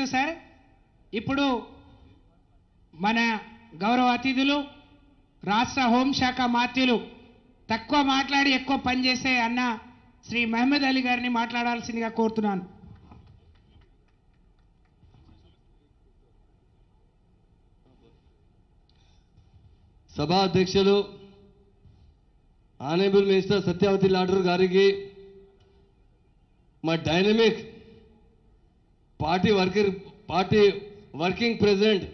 చూశారు? ఇప్పుడు మన గౌరవ అతిథులు రాష్ట్ర హోంశాఖ మాత్యులు తక్కువ మాట్లాడి ఎక్కువ పనిచేసే అన్న శ్రీ మహమ్మద్ అలీ గారిని మాట్లాడాల్సిందిగా కోరుతున్నాను. సభా అధ్యక్షులు ఆనరబుల్ మినిస్టర్ సత్యావతి లాడర్ గారికి మా dynamic party worker party working president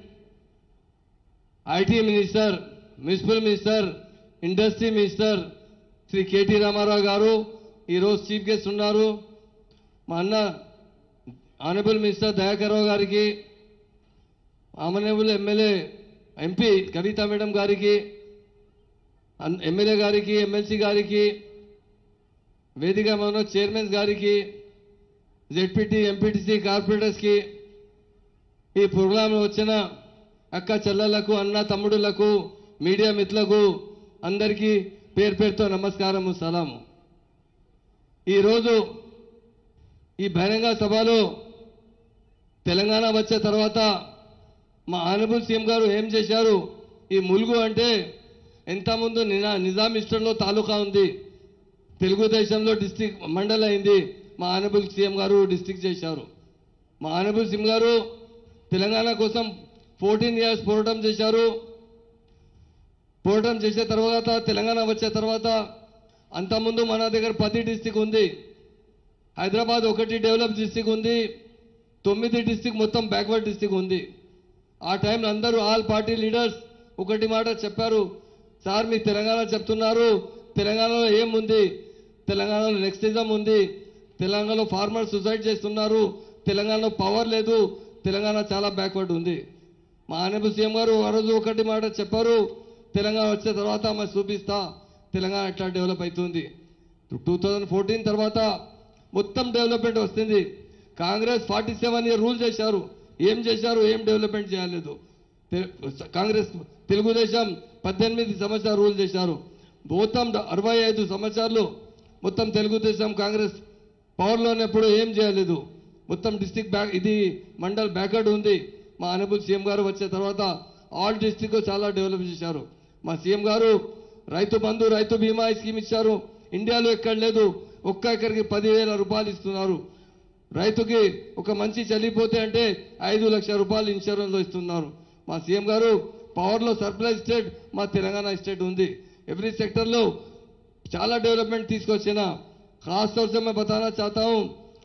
IT minister municipal minister industry minister Shri KT Rama Rao గారు ఈరోజు చీఫ్ గెస్ట్ ఉన్నారు. మా అన్న ఆనరబుల్ మినిస్టర్ దయాకర్రావు గారికి honourable MLA MP Kavitha madam గారికి ఎమ్మెల్యే గారికి ఎమ్మెల్సీ గారికి వేదిక మన చైర్మన్స్ గారికి జెడ్పీటీ ఎంపీటీసీ కార్పొరేటర్స్కి ఈ ప్రోగ్రాంలో వచ్చిన అక్క చెల్లెళ్ళకు అన్న తమ్ముడులకు మీడియా మిత్రులకు అందరికీ పేరు పేరుతో నమస్కారము సలాము. ఈరోజు ఈ బహిరంగ సభలో తెలంగాణ వచ్చే తర్వాత మా ఆనబుల్ సీఎం గారు ఏం చేశారు? ఈ ములుగు అంటే ఇంతకుముందు నిజా నిజాం ఇస్టర్లో తాలూకా ఉంది. తెలుగుదేశంలో డిస్టిక్ మండల్ అయింది మా ఆనబుల్ సీఎం గారు డిస్ట్రిక్ట్ చేశారు. మా ఆనబుల్ సీఎం గారు తెలంగాణ కోసం ఫోర్టీన్ ఇయర్స్ పోరాటం చేశారు. పోరాటం చేసే తర్వాత తెలంగాణ వచ్చే తర్వాత అంతకుముందు మన దగ్గర పది డిస్టిక్ ఉంది. హైదరాబాద్ ఒకటి డెవలప్ డిస్టిక్ ఉంది. తొమ్మిది డిస్టిక్ మొత్తం బ్యాక్వర్డ్ డిస్టిక్ ఉంది. ఆ టైంలో అందరూ ఆల్ పార్టీ లీడర్స్ ఒకటి మాట చెప్పారు. సార్ మీ తెలంగాణ చెప్తున్నారు. తెలంగాణలో ఏముంది? తెలంగాణలో నెక్స్టిజం ఉంది. తెలంగాణలో ఫార్మర్ సూసైడ్ చేస్తున్నారు. తెలంగాణలో పవర్ లేదు. తెలంగాణ చాలా బ్యాక్వర్డ్ ఉంది. మా ఆనబు సీఎం గారు ఆ రోజు ఒకటి మాట చెప్పారు. తెలంగాణ వచ్చిన తర్వాత మరి చూపిస్తా. తెలంగాణ ఎట్లా డెవలప్ అవుతుంది టూ థౌజండ్ ఫోర్టీన్ తర్వాత మొత్తం డెవలప్మెంట్ వస్తుంది. Congress forty seven year rule చేశారు. ఏం చేశారు? ఏం డెవలప్మెంట్ చేయలేదు. కాంగ్రెస్ తెలుగుదేశం పద్దెనిమిది సంవత్సరాలు రూల్ చేశారు. మొత్తం అరవై ఐదు సంవత్సరాలు మొత్తం తెలుగుదేశం కాంగ్రెస్ పవర్లో ఉన్నప్పుడు ఏం చేయలేదు. మొత్తం డిస్టిక్ బ్యాక్ ఇది మండల్ బ్యాకర్డ్ ఉంది. మా అనబుల్ సీఎం గారు వచ్చిన తర్వాత ఆల్ డిస్టిక్ చాలా డెవలప్ చేశారు. మా సీఎం గారు రైతు బంధు రైతు బీమా స్కీమ్ ఇచ్చారు. ఇండియాలో ఎక్కడ లేదు. ఒక్క ఎకరికి పదివేల రూపాయలు ఇస్తున్నారు. రైతుకి ఒక మంచి చలిపోతే అంటే ఐదు లక్షల రూపాయలు ఇన్సూరెన్స్లో ఇస్తున్నారు. మా సీఎం గారు పవర్లో సర్ప్లైజ్ స్టేట్ మా తెలంగాణ స్టేట్ ఉంది. ఎవ్రీ సెక్టర్లో చాలా డెవలప్మెంట్ తీసుకొచ్చిన खास तौर से मैं बताना चाहता हूँ,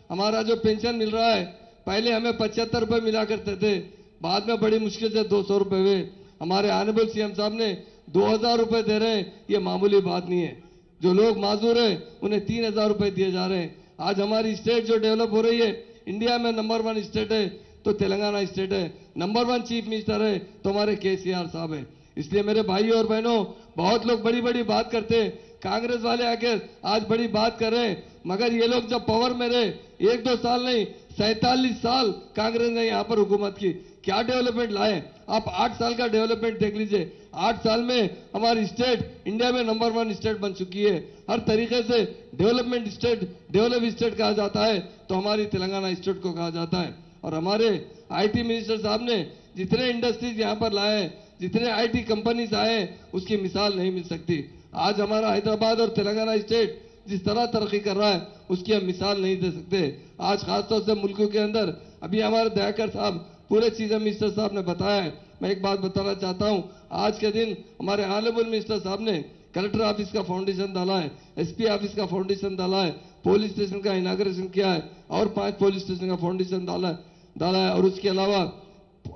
हमारा जो पेंशन मिल रहा है, पहले हमें पचहत्तर रुपये मिला करते थे, बाद में बड़ी मुश्किल से दो सौ रुपये हुए। हमारे आनेबल सीएम साहब ने दो हज़ार रुपये दे रहे हैं, ये मामूली बात नहीं है। जो लोग माजूर हैं, उन्हें तीन हज़ार रुपये दिए जा रहे हैं। आज हमारी स्टेट जो डेवलप हो रही है इंडिया में नंबर वन स्टेट है तो तेलंगाना स्टेट है। नंबर वन चीफ मिनिस्टर है तो हमारे के साहब है। इसलिए मेरे भाई और बहनों, बहुत लोग बड़ी बड़ी बात करते हैं कांग्रेस वाले आके आज बड़ी बात कर रहे हैं। मगर ये लोग जब पावर में रहे, एक दो साल नहीं, सैतालीस साल कांग्रेस ने यहाँ पर हुकूमत की। क्या डेवलपमेंट लाए? आप आठ साल का डेवलपमेंट देख लीजिए। आठ साल में हमारी स्टेट इंडिया में नंबर वन स्टेट बन चुकी है। हर तरीके से डेवलपमेंट स्टेट डेवलप स्टेट कहा जाता है। तो हमारी तेलंगाना स्टेट को कहा जाता है। और हमारे आईटी मिनिस्टर साहब ने जितने इंडस्ट्रीज़ यहाँ पर लाए जितने आईटी कंपनीज़ आए उसकी मिसाल नहीं मिल सकती। आज हमारा हैदराबाद और तेलंगाना स्टेट जिस तरह तरक्की कर रहा है, उसकी हम मिसाल नहीं दे सकते। आज खासतौर से मुल्कों के अंदर, अभी हमारे दयाकर साहब, पूरे चीज़ें मिनिस्टर साहब ने बताया है। मैं एक बात बताना चाहता हूँ, आज के दिन हमारे ऑनरेबल मिनिस्टर साहब ने कलेक्टर ऑफ़िस का फाउंडेशन डाला है एसपी ऑफ़िस का फाउंडेशन डाला है पुलिस स्टेशन का इनाग्रेशन किया है, और पाँच पुलिस स्टेशन का फाउंडेशन डाला डाला है। और उसके अलावा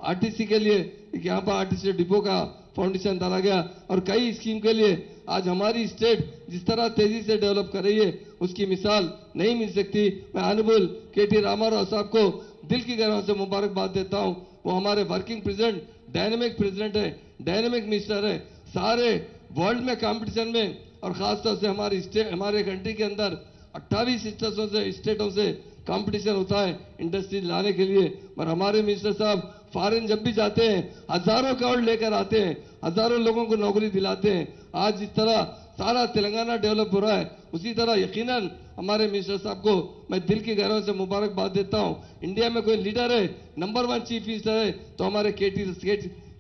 आरटीसी के लिए यहाँ पर आरटीसी डिपो का फाउंडेशन डाला गया। और कई स्कीम के लिए आज हमारी स्टेट जिस तरह तेज़ी से डेवलप कर रही है, उसकी मिसाल नहीं मिल सकती। मैं अनबुल के टी रामाराव साहब को दिल की गहराई से मुबारकबाद देता हूँ। वो हमारे वर्किंग प्रेसिडेंट डायनेमिक प्रेसिडेंट है डायनेमिक मिनिस्टर है। सारे वर्ल्ड में कंपटीशन में और खासतौर से हमारी स्टेट हमारे कंट्री के अंदर 28 स्टेटों से स्टेटों से कंपटीशन होता है इंडस्ट्री लाने के लिए। पर हमारे मिनिस्टर साहब फॉरेन जब भी जाते हैं, हज़ारों करोड़ लेकर आते हैं, हज़ारों लोगों को नौकरी दिलाते हैं। आज जिस तरह सारा तेलंगाना डेवलप हो रहा है। उसी तरह यकीनन हमारे मिनिस्टर साहब को मैं दिल की गहराई से मुबारकबाद देता हूँ। इंडिया में कोई लीडर है नंबर वन चीफ मिनिस्टर है तो हमारे के टी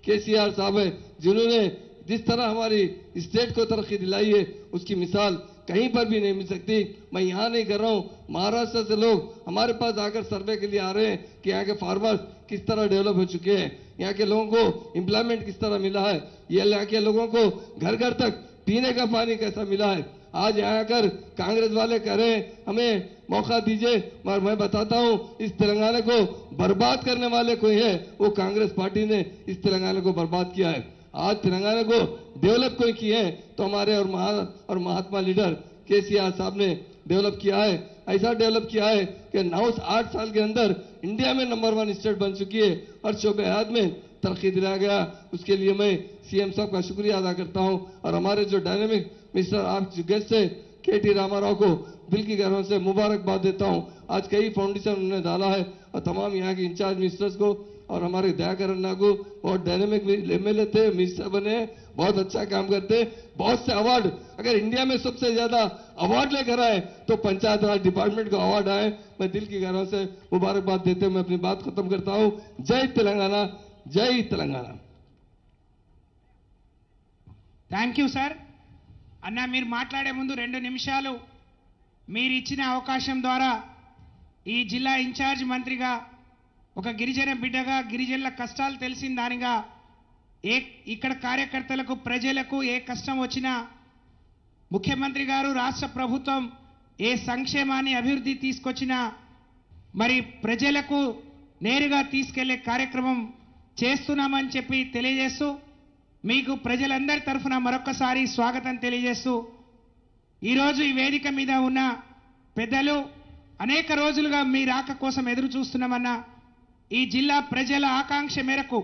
के सी आर साहब है, जिन्होंने जिस तरह हमारी स्टेट को तरक्की दिलाई है, उसकी मिसाल कहीं पर भी नहीं मिल सकती। मैं यहाँ नहीं कर रहा हूँ, महाराष्ट्र से लोग हमारे पास आकर सर्वे के लिए आ रहे हैं कि यहाँ के फार्मर्स किस तरह डेवलप हो चुके हैं? यहाँ के लोगों को एम्प्लॉयमेंट किस तरह मिला है? ये यहाँ के लोगों को घर घर तक पीने का पानी कैसा मिला है? आज यहाँ आकर कांग्रेस वाले कह रहे हैं, हमें मौका दीजिए और मैं बताता हूँ, इस तेलंगाना को बर्बाद करने वाले कोई है? वो कांग्रेस पार्टी ने इस तेलंगाना को बर्बाद किया है। आज तेलंगाना को डेवलप कोई किए हैं? तो हमारे और महा, और महात्मा लीडर के साहब ने डेवलप किया है। ऐसा डेवलप किया है कि नौ आठ साल के अंदर इंडिया में नंबर वन स्टेट बन चुकी है और शोबे हयात में तरक्की दिलाया गया। उसके लिए मैं सीएम साहब का शुक्रिया अदा करता हूँ और हमारे जो डायनेमिक मिस्टर आप जुगे है के टी रामाराव को दिल की गहरों से मुबारकबाद देता हूँ। आज कई फाउंडेशन उन्होंने डाला है और तमाम यहाँ के इंचार्ज मिनिस्टर्स को और हमारे दयाकरण नागू बहुत डायनेमिक एमएलए थे मिनिस्टर बने बहुत अच्छा काम करते बहुत से अवार्ड अगर इंडिया में सबसे ज्यादा अवार्ड लेकर आए तो पंचायत राज डिपार्टमेंट को अवार्ड आए मैं दिल की गहरों से मुबारकबाद देते हुए मैं अपनी बात खत्म करता हूँ जय तेलंगाना जय तेलंगाना థ్యాంక్ యూ సార్ అన్న మీరు మాట్లాడే ముందు రెండు నిమిషాలు మీరు ఇచ్చిన అవకాశం ద్వారా ఈ జిల్లా ఇన్ఛార్జ్ మంత్రిగా ఒక గిరిజన బిడ్డగా గిరిజనుల కష్టాలు తెలిసిన దానిగా ఏ ఇక్కడ కార్యకర్తలకు ప్రజలకు ఏ కష్టం వచ్చినా ముఖ్యమంత్రి గారు రాష్ట్ర ప్రభుత్వం ఏ సంక్షేమాన్ని అభివృద్ధి తీసుకొచ్చినా మరి ప్రజలకు నేరుగా తీసుకెళ్ళే కార్యక్రమం చేస్తున్నామని చెప్పి తెలియజేస్తూ మీకు ప్రజలందరి తరఫున మరొకసారి స్వాగతం తెలియజేస్తూ ఈరోజు ఈ వేదిక మీద ఉన్న పెద్దలు అనేక రోజులుగా మీ రాక కోసం ఎదురు చూస్తున్నామన్నా ఈ జిల్లా ప్రజల ఆకాంక్ష మేరకు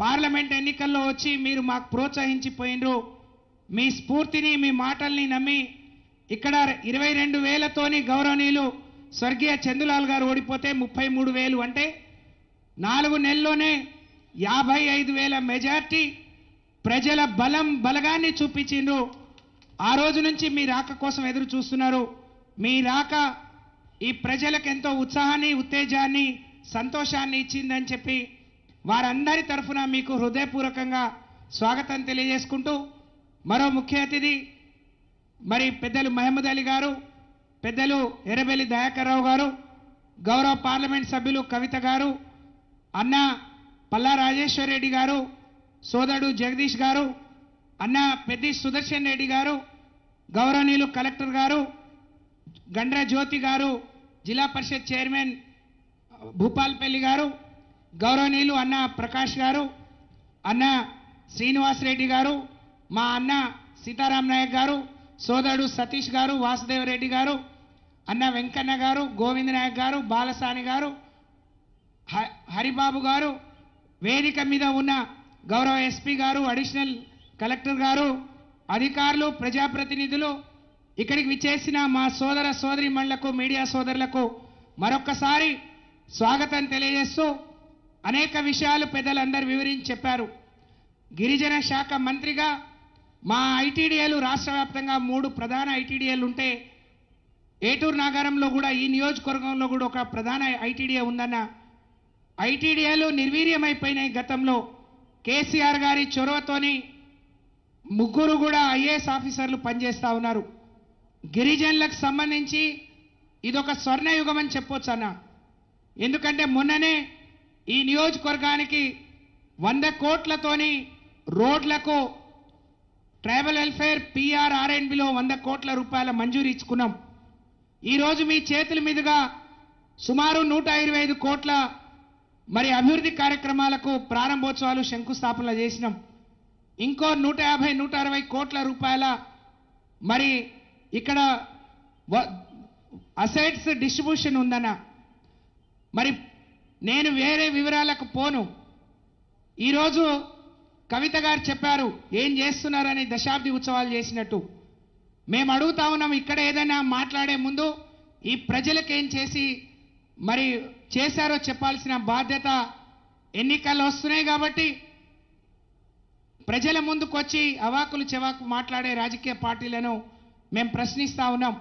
పార్లమెంట్ ఎన్నికల్లో వచ్చి మీరు మాకు ప్రోత్సహించిపోయినరు. మీ స్ఫూర్తిని మీ మాటల్ని నమ్మి ఇక్కడ ఇరవై రెండు వేలతోని గౌరవనీయులు స్వర్గీయ చందులాల్ గారు ఓడిపోతే ముప్పై మూడు వేలు అంటే నాలుగు నెలల్లోనే యాభై ఐదు వేల మెజార్టీ ప్రజల బలం బలగాన్ని చూపించిండ్రు. ఆ రోజు నుంచి మీ రాక కోసం ఎదురు చూస్తున్నారు. మీ రాక ఈ ప్రజలకు ఎంతో ఉత్సాహాన్ని ఉత్తేజాన్ని సంతోషాన్ని ఇచ్చిందని చెప్పి వారందరి తరఫున మీకు హృదయపూర్వకంగా స్వాగతం తెలియజేసుకుంటూ మరో ముఖ్య అతిథి మరి పెద్దలు మహమ్మద్ అలీ గారు పెద్దలు ఎర్రబెల్లి దయాకర్ రావు గారు గౌరవ పార్లమెంట్ సభ్యులు కవిత గారు అన్న పల్లా రాజేశ్వర్ రెడ్డి గారు సోదరుడు జగదీష్ గారు అన్న పెద్ది సుదర్శన్ రెడ్డి గారు గౌరవనీయులు కలెక్టర్ గారు గండ్ర జ్యోతి గారు జిల్లా పరిషత్ చైర్మన్ భూపాల్పల్లి గారు గౌరవనీయులు అన్న ప్రకాష్ గారు అన్న శ్రీనివాస్ రెడ్డి గారు మా అన్న సీతారాం నాయక్ గారు సోదరుడు సతీష్ గారు వాసుదేవ్ రెడ్డి గారు అన్న వెంకన్న గారు గోవింద్ నాయక్ గారు బాలసాని గారు హ- హరిబాబు గారు వేదిక మీద ఉన్న గౌరవ ఎస్పీ గారు అడిషనల్ కలెక్టర్ గారు అధికారులు ప్రజాప్రతినిధులు ఇక్కడికి విచ్చేసిన మా సోదర సోదరి మీడియా సోదరులకు మరొక్కసారి స్వాగతం తెలియజేస్తూ అనేక విషయాలు పెద్దలందరూ వివరించి చెప్పారు. గిరిజన శాఖ మంత్రిగా మా ఐటీడీఏలు రాష్ట్ర వ్యాప్తంగా మూడు ప్రధాన ఐటీడీఏలు ఉంటే ఏటూరు నగరంలో కూడా ఈ నియోజకవర్గంలో కూడా ఒక ప్రధాన ఐటీడీఏ ఉందన్న ఐటీడీఏలు నిర్వీర్యమైపోయినాయి గతంలో. కేసీఆర్ గారి చొరవతోని ముగ్గురు కూడా ఐఏఎస్ ఆఫీసర్లు పనిచేస్తూ ఉన్నారు. గిరిజనులకు సంబంధించి ఇదొక స్వర్ణయుగం అని చెప్పొచ్చు అన్న ఎందుకంటే మొన్ననే ఈ నియోజకవర్గానికి వంద కోట్లతోని రోడ్లకు ట్రైబల్ వెల్ఫేర్ పిఆర్ వంద కోట్ల రూపాయల మంజూరు ఇచ్చుకున్నాం. ఈరోజు మీ చేతుల మీదుగా సుమారు నూట ఇరవై ఐదు కోట్ల మరి అభివృద్ధి కార్యక్రమాలకు ప్రారంభోత్సవాలు శంకుస్థాపనలు చేసినాం. ఇంకో నూట యాభై నూట అరవై కోట్ల రూపాయల మరి ఇక్కడ అసెట్స్ డిస్ట్రిబ్యూషన్ ఉందన్న మరి నేను వేరే వివరాలకు పోను. ఈరోజు కవిత గారు చెప్పారు ఏం చేస్తున్నారని దశాబ్ది ఉత్సవాలు చేసినట్టు. మేము అడుగుతా ఉన్నాం ఇక్కడ ఏదైనా మాట్లాడే ముందు ఈ ప్రజలకేం చేసి మరి చేశారో చెప్పాల్సిన బాధ్యత ఎన్నికలు వస్తున్నాయి కాబట్టి ప్రజల ముందుకు వచ్చి అవాకులు చెవాకు మాట్లాడే రాజకీయ పార్టీలను మేము ప్రశ్నిస్తా ఉన్నాం.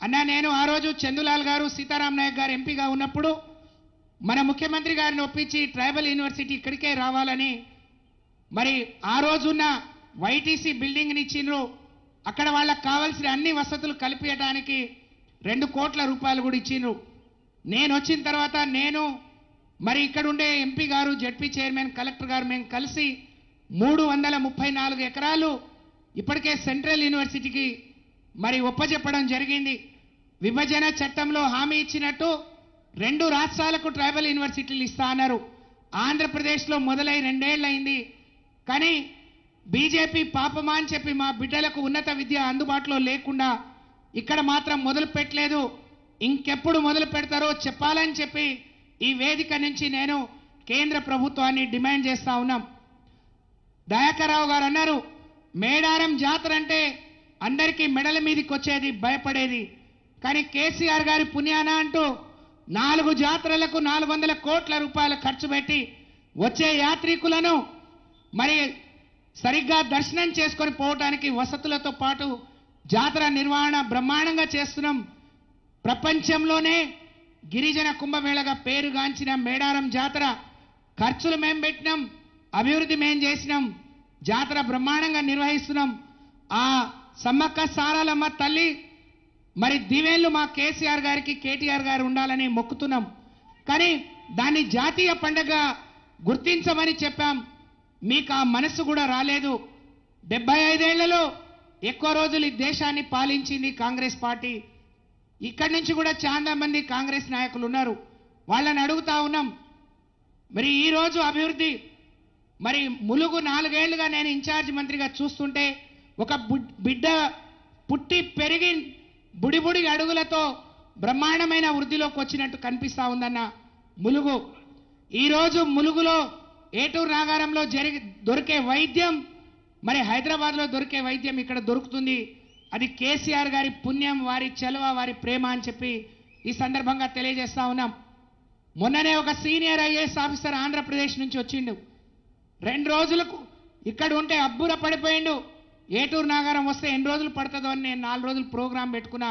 అన్నా నేను ఆ రోజు చందులాల్ గారు సీతారాం నాయక్ గారు ఎంపీగా ఉన్నప్పుడు మన ముఖ్యమంత్రి గారిని ఒప్పించి ట్రైబల్ యూనివర్సిటీ ఇక్కడికే రావాలని మరి ఆ రోజున్న వైటీసీ బిల్డింగ్ని ఇచ్చిండ్రు. అక్కడ వాళ్ళకి కావాల్సిన అన్ని వసతులు కల్పించడానికి రెండు కోట్ల రూపాయలు కూడా ఇచ్చిండ్రు. నేను వచ్చిన తర్వాత నేను మరి ఇక్కడ ఉండే ఎంపీ గారు జడ్పీ చైర్మన్ కలెక్టర్ గారు మేము కలిసి మూడు వందల ముప్పై నాలుగు ఎకరాలు ఇప్పటికే సెంట్రల్ యూనివర్సిటీకి మరి ఒప్పజెప్పడం జరిగింది. విభజన చట్టంలో హామీ ఇచ్చినట్టు రెండు రాష్ట్రాలకు ట్రైబల్ యూనివర్సిటీలు ఇస్తా అన్నారు. ఆంధ్రప్రదేశ్లో మొదలై రెండేళ్ళయింది కానీ బీజేపీ పాపమా అని చెప్పి మా బిడ్డలకు ఉన్నత విద్య అందుబాటులో లేకుండా ఇక్కడ మాత్రం మొదలు పెట్టలేదు. ఇంకెప్పుడు మొదలు పెడతారో చెప్పాలని చెప్పి ఈ వేదిక నుంచి నేను కేంద్ర ప్రభుత్వాన్ని డిమాండ్ చేస్తా ఉన్నాం. దయాకర్రావు గారు అన్నారు మేడారం జాతర అంటే అందరికీ మెడల మీదకి వచ్చేది భయపడేది. కానీ కేసీఆర్ గారి పుణ్యాన అంటూ నాలుగు జాతరలకు నాలుగు వందల కోట్ల రూపాయలు ఖర్చు పెట్టి వచ్చే యాత్రికులను మరి సరిగ్గా దర్శనం చేసుకొని పోవటానికి వసతులతో పాటు జాతర నిర్వహణ బ్రహ్మాండంగా చేస్తున్నాం. ప్రపంచంలోనే గిరిజన కుంభమేళగా పేరుగాంచిన మేడారం జాతర ఖర్చులు మేం పెట్టినాం అభివృద్ధి మేం చేసినాం జాతర బ్రహ్మాండంగా నిర్వహిస్తున్నాం. ఆ సమ్మక్క సారాలమ్మ తల్లి మరి దివేళ్ళు మా కేసీఆర్ గారికి కేటీఆర్ గారు ఉండాలని మొక్కుతున్నాం. కానీ దాన్ని జాతీయ పండగ గుర్తించమని చెప్పాం. మీకు ఆ మనసు కూడా రాలేదు. డెబ్బై ఐదేళ్ళలో ఎక్కువ రోజులు ఈ దేశాన్ని పాలించింది కాంగ్రెస్ పార్టీ. ఇక్కడి నుంచి కూడా చాలా మంది కాంగ్రెస్ నాయకులు ఉన్నారు. వాళ్ళని అడుగుతా ఉన్నాం. మరి ఈరోజు అభివృద్ధి మరి ములుగు నాలుగేళ్ళుగా నేను ఇన్ఛార్జ్ మంత్రిగా చూస్తుంటే ఒక బుడ్- బిడ్డ పుట్టి పెరిగి బుడిబుడి అడుగులతో బ్రహ్మాండమైన వృద్ధిలోకి వచ్చినట్టు కనిపిస్తా ఉందన్న ములుగు. ఈరోజు ములుగులో ఏటూరు నాగారంలో జరిగి దొరికే వైద్యం మరి హైదరాబాద్లో దొరికే వైద్యం ఇక్కడ దొరుకుతుంది. అది కేసీఆర్ గారి పుణ్యం వారి చెలవ వారి ప్రేమ అని చెప్పి ఈ సందర్భంగా తెలియజేస్తా ఉన్నాం. మొన్ననే ఒక సీనియర్ ఐఏఎస్ ఆఫీసర్ ఆంధ్రప్రదేశ్ నుంచి వచ్చిండు. రెండు రోజులకు ఇక్కడ ఉంటే అబ్బుర పడిపోయిండు. ఏటూరు నాగారం వస్తే ఎన్ని రోజులు పడుతుందో అని నేను నాలుగు రోజులు ప్రోగ్రాం పెట్టుకున్నా.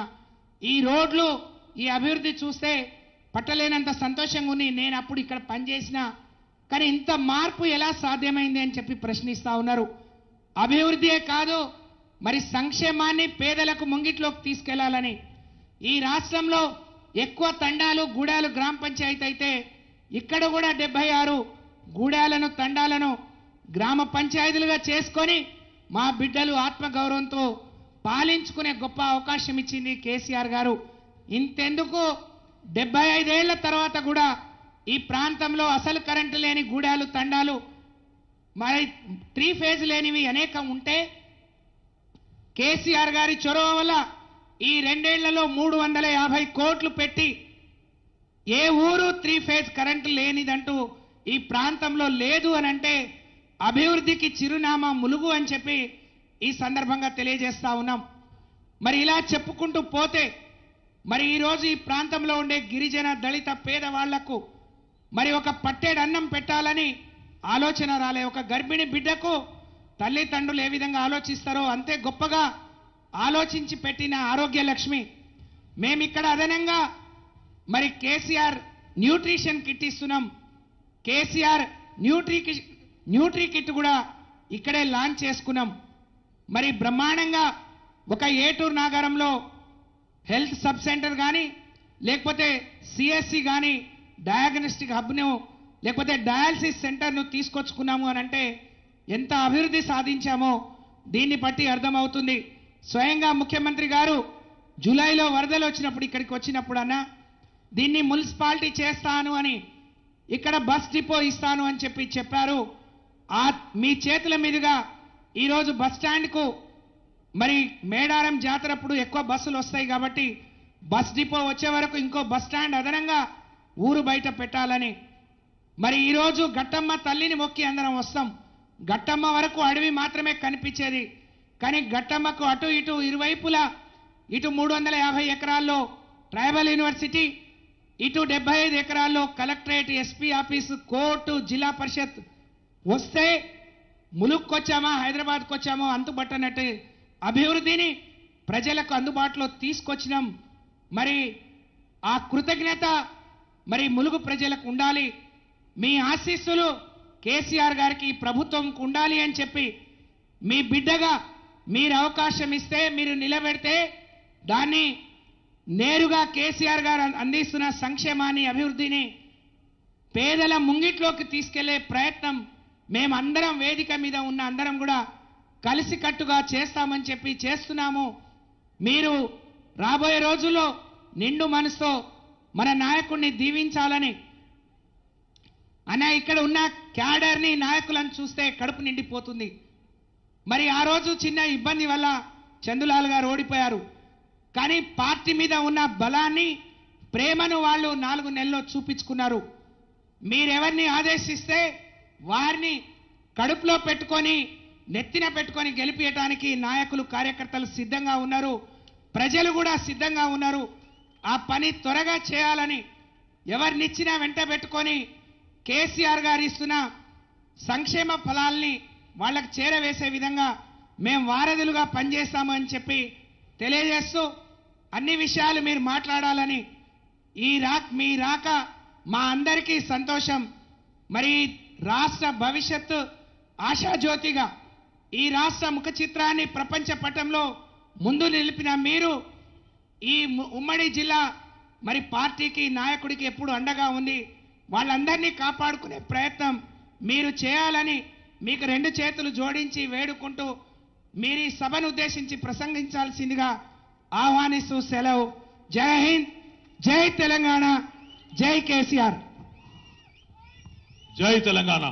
ఈ రోడ్లు ఈ అభివృద్ధి చూస్తే పట్టలేనంత సంతోషంగా ఉని నేను అప్పుడు ఇక్కడ పనిచేసిన. కానీ ఇంత మార్పు ఎలా సాధ్యమైంది అని చెప్పి ప్రశ్నిస్తూ ఉన్నారు. అభివృద్ధియే కాదు మరి సంక్షేమాన్ని పేదలకు ముంగిట్లోకి తీసుకెళ్ళాలని. ఈ రాష్ట్రంలో ఎక్కువ తండాలు గూడాలు గ్రామ పంచాయతీ అయితే ఇక్కడ కూడా డెబ్బై ఆరు గూడాలను తండాలను గ్రామ పంచాయతీలుగా చేసుకొని మా బిడ్డలు ఆత్మగౌరవంతో పాలించుకునే గొప్ప అవకాశం ఇచ్చింది కేసీఆర్ గారు. ఇంతెందుకు? డెబ్బై ఐదేళ్ళ తర్వాత కూడా ఈ ప్రాంతంలో అసలు కరెంటు లేని గూడాలు తండాలు మరి త్రీ ఫేజ్ లేనివి అనేకం ఉంటే కేసీఆర్ గారి చొరవ వల్ల ఈ రెండేళ్ళలో మూడు వందల యాభై కోట్లు పెట్టి ఏ ఊరు త్రీ ఫేజ్ కరెంటు లేనిదంటూ ఈ ప్రాంతంలో లేదు అని అంటే అభివృద్ధికి చిరునామా ములుగు అని చెప్పి ఈ సందర్భంగా తెలియజేస్తా ఉన్నాం. మరి ఇలా చెప్పుకుంటూ పోతే మరి ఈరోజు ఈ ప్రాంతంలో ఉండే గిరిజన దళిత పేదవాళ్ళకు మరి ఒక పట్టేడు అన్నం పెట్టాలని ఆలోచన రాలే. ఒక గర్భిణి బిడ్డకు తల్లిదండ్రులు ఏ విధంగా ఆలోచిస్తారో అంతే గొప్పగా ఆలోచించి పెట్టిన ఆరోగ్య లక్ష్మి మేమిక్కడ అదనంగా మరి కేసీఆర్ న్యూట్రిషన్ కిట్ ఇస్తున్నాం. కేసీఆర్ న్యూట్రి న్యూట్రీ కిట్ కూడా ఇక్కడే లాంచ్ చేసుకున్నాం. మరి బ్రహ్మాండంగా ఒక ఏటూరు నాగారంలో హెల్త్ సబ్ సెంటర్ కానీ లేకపోతే సిఎస్సి కానీ డయాగ్నోస్టిక్ హబ్ను లేకపోతే డయాలసిస్ సెంటర్ను తీసుకొచ్చుకున్నాము అని అంటే ఎంత అభివృద్ధి సాధించామో దీన్ని బట్టి అర్థమవుతుంది. స్వయంగా ముఖ్యమంత్రి గారు జూలైలో వరదలు వచ్చినప్పుడు ఇక్కడికి వచ్చినప్పుడు అన్న దీన్ని మున్సిపాలిటీ చేస్తాను అని ఇక్కడ బస్ డిపో ఇస్తాను అని చెప్పి చెప్పారు. ఆ మీ చేతుల మీదుగా ఈరోజు బస్ స్టాండ్కు మరి మేడారం జాతరప్పుడు ఎక్కువ బస్సులు వస్తాయి కాబట్టి బస్ డిపో వచ్చే వరకు ఇంకో బస్ స్టాండ్ అదనంగా ఊరు బయట పెట్టాలని. మరి ఈరోజు గట్టమ్మ తల్లిని మొక్కి అందరం వస్తాం. గట్టమ్మ వరకు అడవి మాత్రమే కనిపించేది. కానీ గట్టమ్మకు అటు ఇటు ఇరువైపులా ఇటు మూడు వందల యాభై ఎకరాల్లో ట్రైబల్ యూనివర్సిటీ ఇటు డెబ్బై ఐదు ఎకరాల్లో కలెక్టరేట్ ఎస్పీ ఆఫీసు కోర్టు జిల్లా పరిషత్ వస్తే ములుక్కొచ్చామా హైదరాబాద్కు హైదరాబాద్కి వచ్చామో అందుబట్టనట్టు అభివృద్ధిని ప్రజలకు అందుబాటులో తీసుకొచ్చినాం. మరి ఆ కృతజ్ఞత మరి ములుగు ప్రజలకు ఉండాలి. మీ ఆశీస్సులు కేసీఆర్ గారికి ప్రభుత్వంకు ఉండాలి అని చెప్పి మీ బిడ్డగా మీరు అవకాశం ఇస్తే మీరు నిలబెడితే దాన్ని నేరుగా కేసీఆర్ గారు అందిస్తున్న సంక్షేమాన్ని అభివృద్ధిని పేదల ముంగిట్లోకి తీసుకెళ్ళే ప్రయత్నం మేమందరం వేదిక మీద ఉన్న అందరం కూడా కలిసికట్టుగా చేస్తామని చెప్పి చేస్తున్నాము. మీరు రాబోయే రోజుల్లో నిండు మనసుతో మన నాయకుడిని దీవించాలని అన్న ఇక్కడ ఉన్న క్యాడర్ని నాయకులను చూస్తే కడుపు నిండిపోతుంది. మరి ఆ రోజు చిన్న ఇబ్బంది వల్ల చందులాల్ గారు ఓడిపోయారు. కానీ పార్టీ మీద ఉన్న బలాన్ని ప్రేమను వాళ్ళు నాలుగు నెలల్లో చూపించుకున్నారు. మీరెవరిని ఆదేశిస్తే వారిని కడుపులో పెట్టుకొని నెత్తిన పెట్టుకొని గెలిపించడానికి నాయకులు కార్యకర్తలు సిద్ధంగా ఉన్నారు. ప్రజలు కూడా సిద్ధంగా ఉన్నారు. ఆ పని త్వరగా చేయాలని ఎవరినిచ్చినా వెంట పెట్టుకొని కేసీఆర్ గారు ఇస్తున్న సంక్షేమ ఫలాల్ని వాళ్ళకు చేరవేసే విధంగా మేము వారధులుగా పనిచేస్తామని చెప్పి తెలియజేస్తూ అన్ని విషయాలు మీరు మాట్లాడాలని ఈ రాక్ మీ రాక మా అందరికీ సంతోషం. మరి రాష్ట్ర భవిష్యత్తు ఆశాజ్యోతిగా ఈ రాష్ట్ర ముఖ చిత్రాన్ని ప్రపంచ పటంలో ముందు నిలిపిన మీరు ఈ ము- ఉమ్మడి జిల్లా మరి పార్టీకి నాయకుడికి ఎప్పుడు అండగా ఉంది వాళ్ళందరినీ కాపాడుకునే ప్రయత్నం మీరు చేయాలని మీకు రెండు చేతులు జోడించి వేడుకుంటూ మీరు ఈ సభను ఉద్దేశించి ప్రసంగించాల్సిందిగా ఆహ్వానిస్తూ సెలవు. జై హింద్ జై తెలంగాణ జై కేసీఆర్. జై తెలంగాణ.